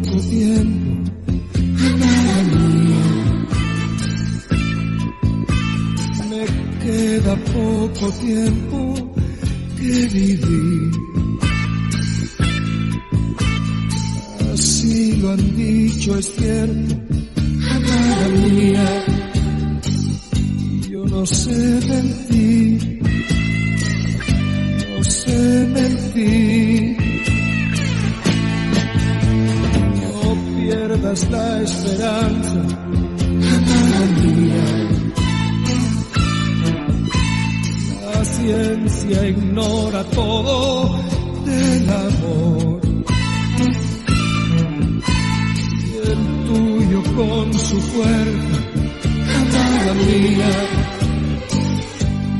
tiempo, amada mía. Me queda poco tiempo que vivir. Así lo han dicho, es cierto, amada mía. Yo no sé pierdas la esperanza, amada mía. La ciencia ignora todo del amor. El tuyo con su fuerza, amada mía,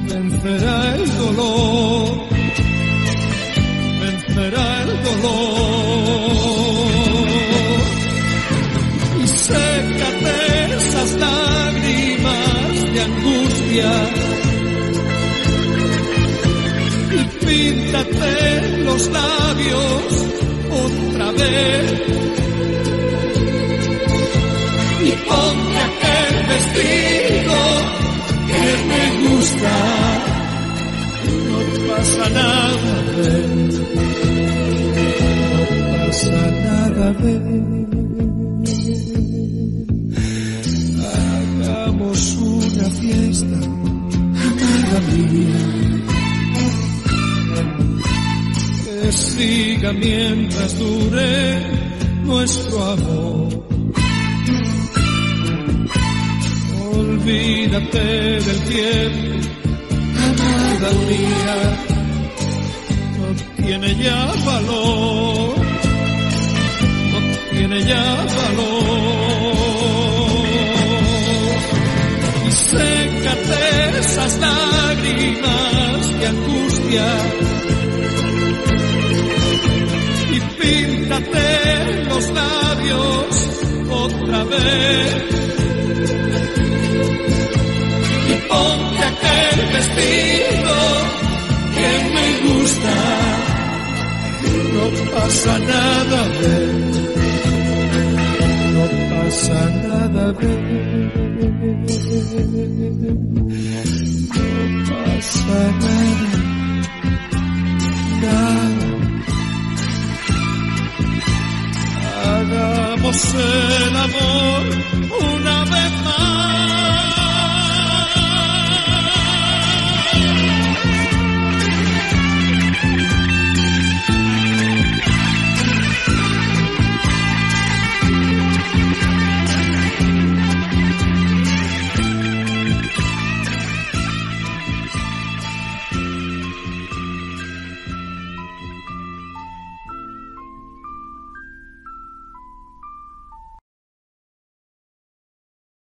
vencerá el dolor, esas lágrimas de angustia y píntate los labios otra vez y ponte aquel vestido que me gusta. No pasa nada, ven. No pasa nada, ven. Siga mientras dure nuestro amor. Olvídate del tiempo, amada mía, no tiene ya valor, no tiene ya valor. Y sécate esas lágrimas de angustia vez. y ponte aquel vestido que me gusta. No pasa nada, ven. No pasa nada, ven. hagamos el amor una vez